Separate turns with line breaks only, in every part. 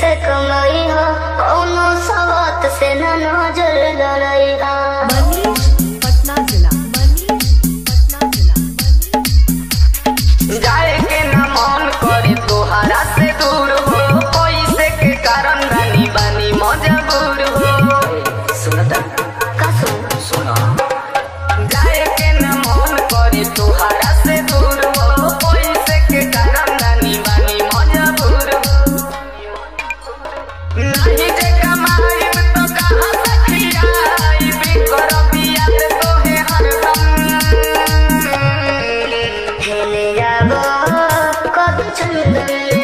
से कमाई हो ओनो सवात से न नजर लड़ाई चल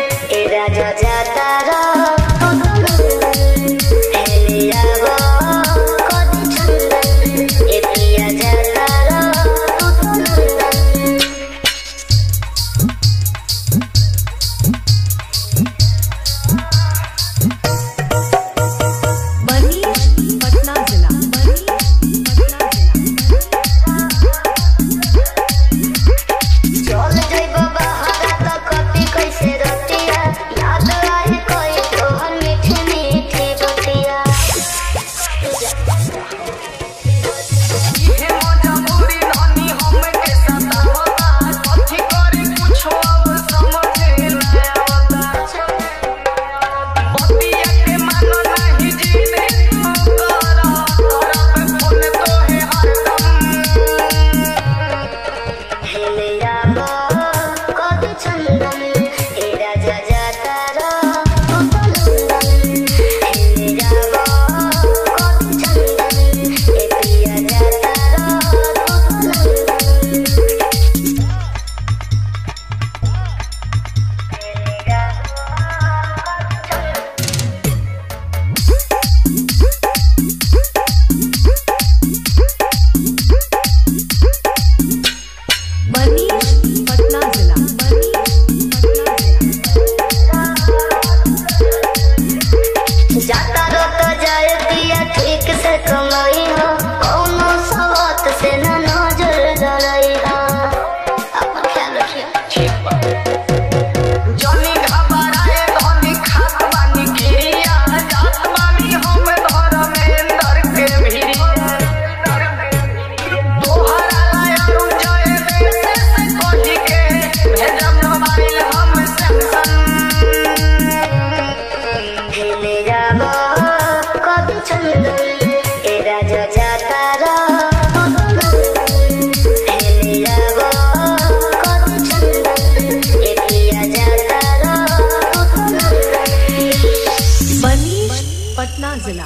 later.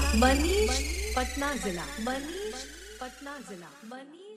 जिला मनीष पटना जिला मनीष पटना जिला मनीष